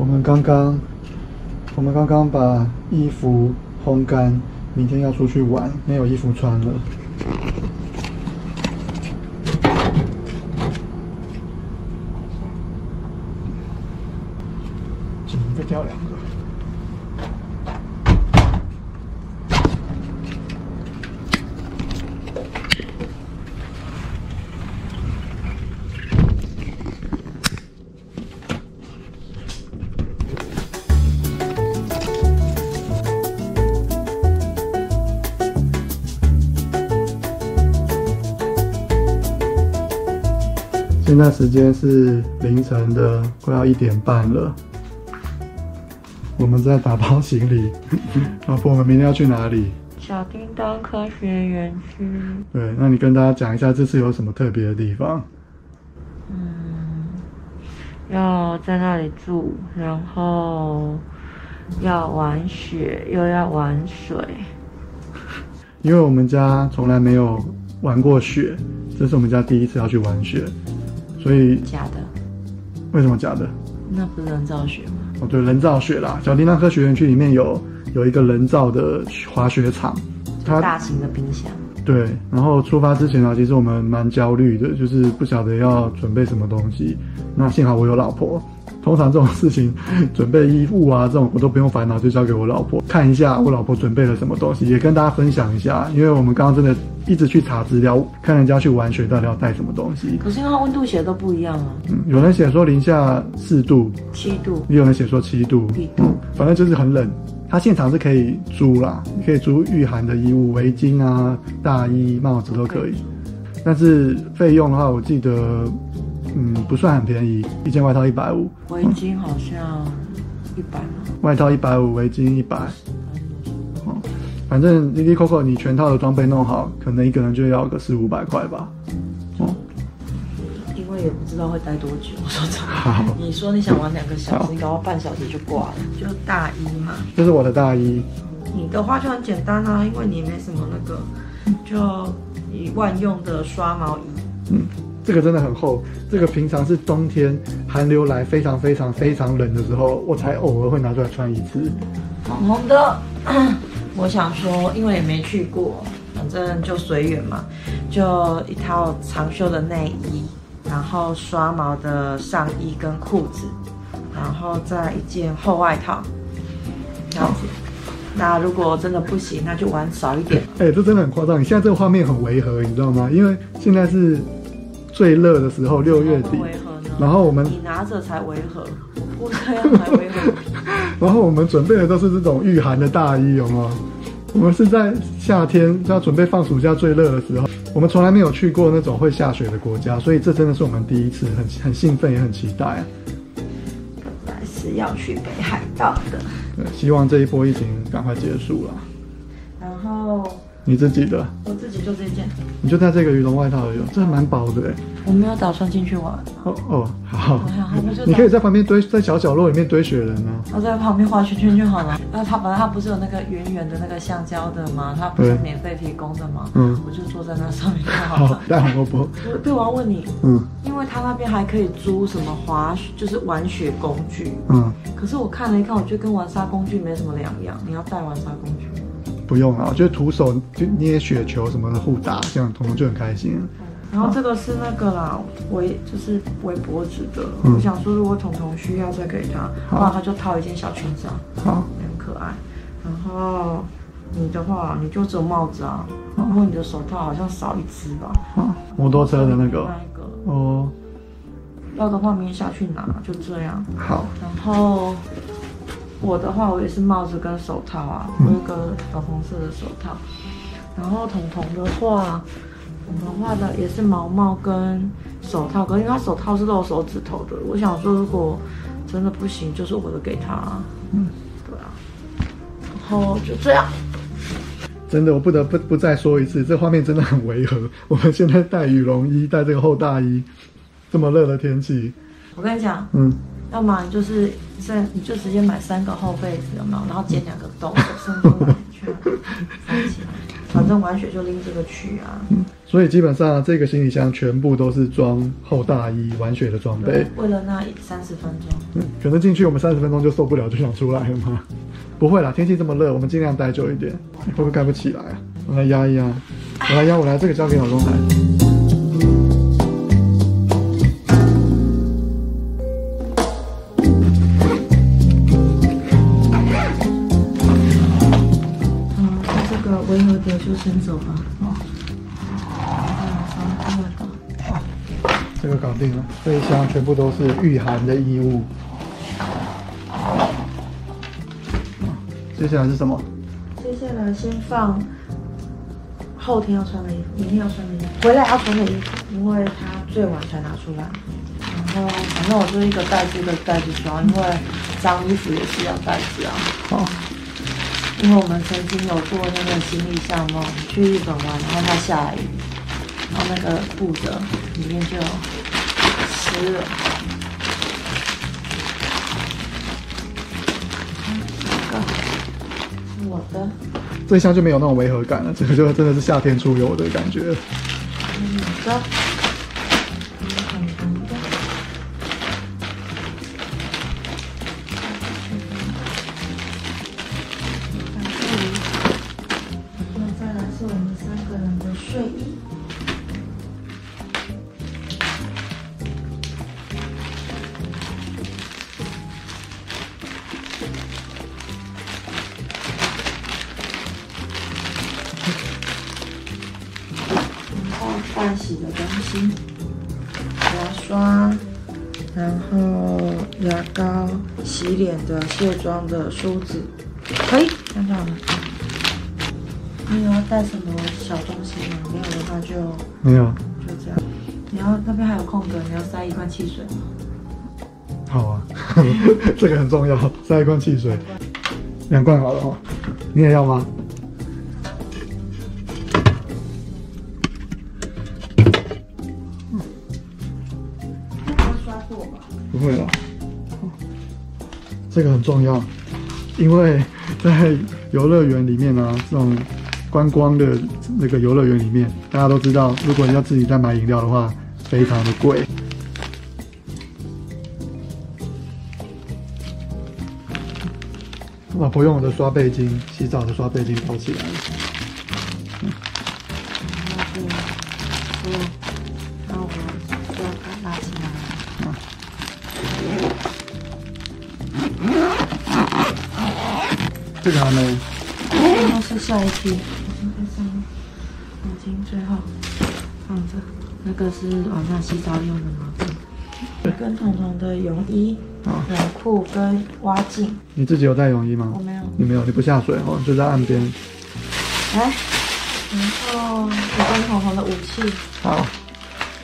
我们刚刚，我们刚刚把衣服烘干，明天要出去玩，没有衣服穿了。只能再掉两。在时间是凌晨的快要一点半了，我们在打包行李。老婆，我们明天要去哪里？小叮当科学园区。对，那你跟大家讲一下这次有什么特别的地方？嗯，要在那里住，然后要玩雪，又要玩水。因为我们家从来没有玩过雪，这是我们家第一次要去玩雪，所以假的？为什么假的？那不是人造雪吗？哦，对，人造雪啦。小叮当科学园区里面有有一个人造的滑雪场，它大型的冰箱。对，然后出发之前啊，其实我们蛮焦虑的，就是不晓得要准备什么东西。那幸好我有老婆，通常这种事情，准备衣物啊这种我都不用烦恼，就交给我老婆看一下我老婆准备了什么东西，也跟大家分享一下。因为我们刚刚真的一直去查资料，看人家去玩雪到底要带什么东西。可是因为它温度写的都不一样啊，嗯，有人写说零下四度，七度、也有人写说七度，一度。反正就是很冷。它现场是可以租啦，你可以租御寒的衣物，围巾啊、大衣、帽子都可以。但是费用的话，我记得，嗯，不算很便宜，一件外套一百五，围巾好像一百吗？外套一百五，围巾一百。哦，反正 Lily Coco 你全套的装备弄好，可能一个人就要个四五百块吧。哦，因为也不知道会待多久。我说真好的，，你说你想玩两个小时，你搞到半小时就挂了，就大衣嘛。这是我的大衣。你的话就很简单啊，因为你没什么那个，就一万用的刷毛衣。嗯，这个真的很厚，这个平常是冬天寒流来非常非常非常冷的时候，我才偶尔会拿出来穿一次。红红的，我想说，因为也没去过，反正就随缘嘛，就一套长袖的内衣，然后刷毛的上衣跟裤子，然后再一件厚外套，这样子。那如果真的不行，那就玩少一点。哎、这真的很夸张！你现在这个画面很违和，你知道吗？因为现在是最热的时候，六月底？然后我们，你拿着才违和，我不这样才违和。然后我们准备的都是这种御寒的大衣，有吗？我们是在夏天要准备放暑假最热的时候，我们从来没有去过那种会下雪的国家，所以这真的是我们第一次，很很兴奋，也很期待啊。本来是要去北海道的，对，希望这一波疫情赶快结束了。然后你自己的，我自己就这件，你就带这个羽绒外套而已哦，这还蛮薄的哎。我没有打算进去玩。哦哦，好我想他不就，你可以在旁边堆，在小角落里面堆雪人啊。我在旁边画圈圈就好了。那他本来他不是有那个圆圆的那个橡胶的吗？他不是免费提供的吗？嗯我就坐在那上面就好好了。，带红萝卜。对，我要问你，嗯因为他那边还可以租什么滑雪，就是玩雪工具。嗯，可是我看了一看，我觉得跟玩沙工具没什么两样。你要带玩沙工具？不用啊，我觉得徒手就捏雪球什么的互打，这样彤彤就很开心。然后这个是那个啦，围就是围脖子的。嗯我想说，如果彤彤需要再给他，不好然他就套一件小裙子啊，好，很可爱。然后你的话，你就只有帽子啊，然后你的手套好像少一只吧。好，摩托车的那个那一个，哦，要的话明天下去拿，就这样。好，然后我的话，我也是帽子跟手套啊，嗯我有个粉红色的手套。然后彤彤的话，彤彤画的也是毛毛跟手套，可是因为他手套是露手指头的，我想说如果真的不行，就是我的给他。嗯，对啊。然后就这样，真的，我不得不不再说一次，这画面真的很违和。我们现在戴羽绒衣，戴这个厚大衣，这么热的天气，我跟你讲，嗯，要么你就是在你就直接买三个厚被子，有没有？然后剪两个洞，伸出来，全部放起来。反正玩雪就拎这个去啊。所以基本上这个行李箱全部都是装厚大衣、玩雪的装备。为了那三十分钟，嗯，可能进去我们三十分钟就受不了，就想出来了吗？不会啦，天气这么热，我们尽量待久一点。会不会盖不起来啊？我来压一压，我来压，我来，这个交给老公来。先走吧。哦。这个搞定了，这一箱全部都是御寒的衣物。接下来是什么？接下来先放后天要穿的衣服，明天要穿的衣服，回来要穿的衣服，因为它最晚才拿出来。然后反正我就一个袋子一个袋子装，因为脏衣服也是要袋子啊。好，因为我们曾经有做那个行李箱梦，去日本玩，然后它下雨，然后那个布的里面就湿了。这个是我的。这一箱就没有那种违和感了，这个就真的是夏天出游的感觉。嗯，的，换洗的东西，牙刷，然后牙膏、洗脸的、卸妆的梳子，可以看到了。你有要带什么小东西吗？没有的话就没有，就这样。你要那边还有空格，你要塞一罐汽水吗？好啊，这个很重要，塞一罐汽水，两罐好了哦。你也要吗？会了，这个很重要，因为在游乐园里面呢、这种观光的那个游乐园里面，大家都知道，如果要自己再买饮料的话，非常的贵。老婆用我的刷背巾，洗澡的刷背巾包起来这个还没，然后是下一批，毛巾在上面，毛巾最后放着，那个是晚上洗澡用的毛巾。跟彤彤的泳衣、啊泳裤跟蛙镜，你自己有带泳衣吗我？没有。你没有，你不下水哦，就在岸边。来，然后我跟彤彤的武器，好，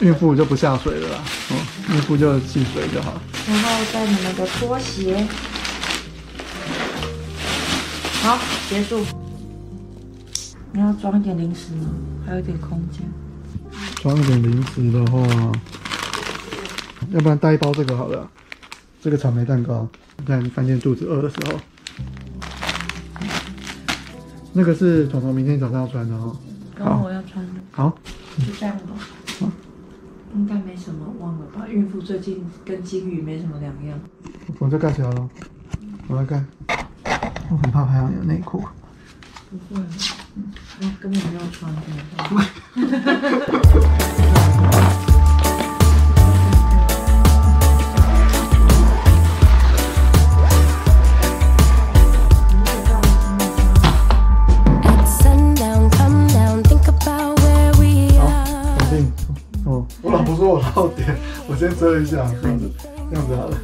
孕妇就不下水了啦，哦，孕妇就进水就好。然后带你们的拖鞋。好，结束。你要装一点零食吗？还有一点空间。装一点零食的话，要不然带一包这个好了，这个草莓蛋糕，在你饭店肚子饿的时候。那个是彤彤明天早上要穿的哦。好我要穿的，好，就这样吧。应该没什么，忘了吧？孕妇最近跟金鱼没什么两样。我就盖起来了，我来盖。我很怕拍到你的内裤。不会，嗯，我根本没有穿过。At sundown, come down, think about where we 好，are. 稳定。哦，我老婆说我老点，我先遮一下，这样子，这样子好了。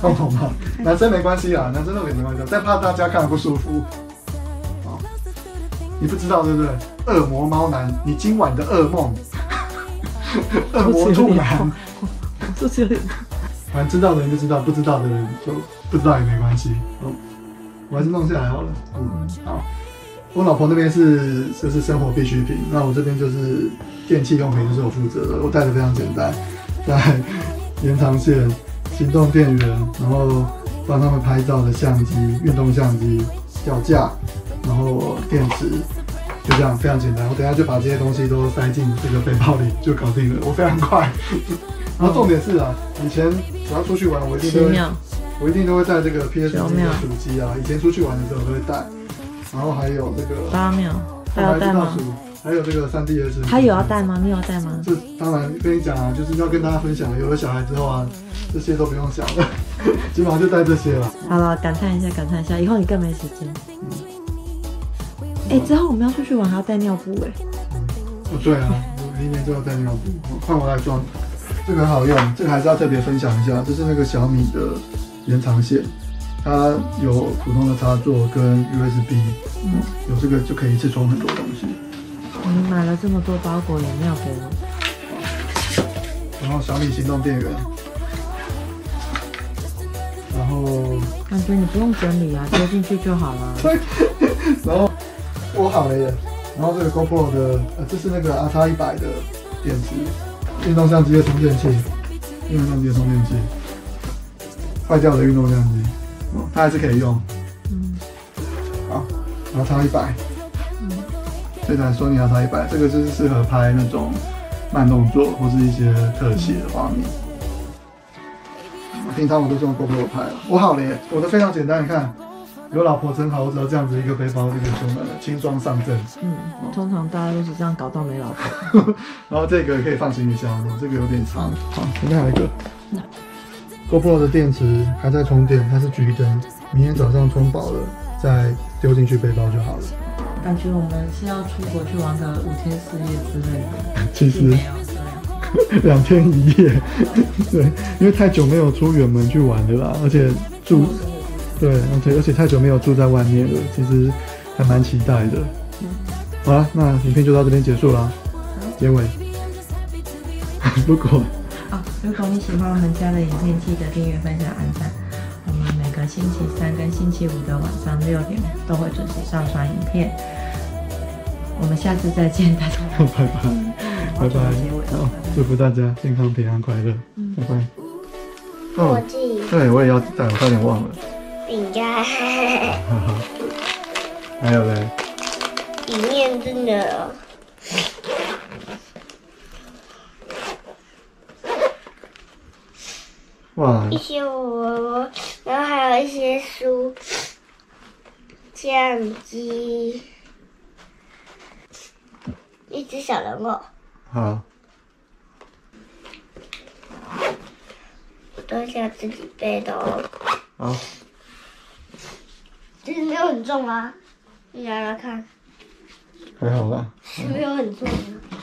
共同吗，男生没关系啊，男生都可以没关系，但怕大家看了不舒服。哦，你不知道对不对？恶魔猫男，你今晚的噩梦，恶魔兔男，这是有点反正知道的人就知道，不知道的人就不知道也没关系。哦，我还是弄下来好了。嗯，好。我老婆那边是就是生活必需品，那我这边就是电器用品，就是我负责的。我带的非常简单，在延长线、行动电源，然后帮他们拍照的相机、运动相机、脚架，然后电池，就这样非常简单。我等一下就把这些东西都塞进这个背包里就搞定了，我非常快。然后重点是啊，以前只要出去玩，我一定都我一定都会带这个 PS 的主机啊，以前出去玩的时候都会带，然后还有这个八秒，还要带吗？还有这个三 D S，他有要带吗？你有带吗？这当然跟你讲啊，就是要跟大家分享，有了小孩之后啊，这些都不用想了，基本上就带这些了。好了，感叹一下，感叹一下，以后你更没时间。哎、之后我们要出去玩还要带尿布哎、哦，对啊，我明年就要带尿布，换我来装。这个很好用，这个还是要特别分享一下，这是那个小米的延长线，它有普通的插座跟 USB，嗯，有这个就可以一次充很多东西。你买了这么多包裹，也没有给我。然后小米行动电源，然后感觉你不用整理啊，丢进去就好了。然后我好了耶，然后这个 GoPro 的，呃，这是那个 R 一百的电池，运动相机的充电器，运动相机的充电器，坏掉的运动相机，哦，它还是可以用，嗯，好，R 一百，这台索尼 R 一百，这个就是适合拍那种慢动作或是一些特写的画面。平常我都是用 GoPro 拍了，我好了耶，我的非常简单，你看，有老婆真好，我只要这样子一个背包就可以出门了，轻装上阵。嗯，通常大家都是这样搞到没老婆。然后这个可以放行李箱，这个有点长。好，前面还有一个 GoPro 的电池还在充电，它是橘灯，明天早上充饱了再丢进去背包就好了。感觉我们是要出国去玩个五天四夜之类的，其实。两天一夜，对，因为太久没有出远门去玩了啦，而且住对，而且而且太久没有住在外面了，其实还蛮期待的。好了，那影片就到这边结束啦，结尾。如果啊，如果你喜欢我们家的影片，记得订阅、分享、按赞。我们每个星期三跟星期五的晚上六点都会准时上传影片。我们下次再见，大家 拜拜，拜拜。祝福大家健康、平安、快乐，拜拜。哦，我自己。对我也要带，我差点忘了。饼干，哈哈。还有嘞，里面真的。哇。一，些我，然后还有一些书、相机，一只小人偶，好，都是要自己背的哦。好，其实没有很重啊，你来来看，还好啦。没有很重啊。